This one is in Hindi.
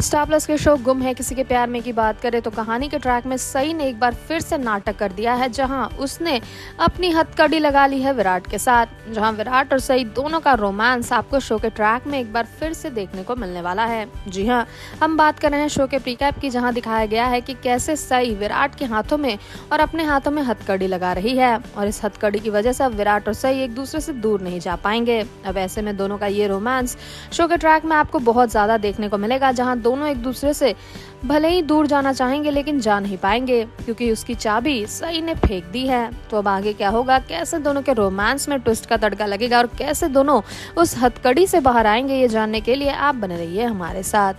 स्टार प्लस के शो गुम है, किसी के प्यार में की बात करें तो कहानी के ट्रैक में सई ने एक बार फिर से नाटक कर दिया है, जहाँ उसने अपनी हथकड़ी लगा ली है विराट के साथ, जहाँ विराट और सई दोनों का रोमांस आपको शो के ट्रैक में एक बार फिर से देखने को मिलने वाला है। जी हाँ हम बात कर रहे हैं शो के प्रीकैप की, जहाँ दिखाया गया है कि कैसे सई विराट के हाथों में और अपने हाथों में हथकड़ी लगा रही है और इस हथकड़ी की वजह से अब विराट और सई एक दूसरे से दूर नहीं जा पाएँगे। अब ऐसे में दोनों का ये रोमांस शो के ट्रैक में आपको बहुत ज़्यादा देखने को मिलेगा, जहाँ दोनों एक दूसरे से भले ही दूर जाना चाहेंगे, लेकिन जा नहीं पाएँगे, क्योंकि उसकी चाबी सई ने फेंक दी है। तो अब आगे क्या होगा? कैसे दोनों के रोमांस में ट्विस्ट का तड़का लगेगा और कैसे दोनों उस हथकड़ी से बाहर आएँगे, ये जानने के लिए आप बने रहिए हमारे साथ।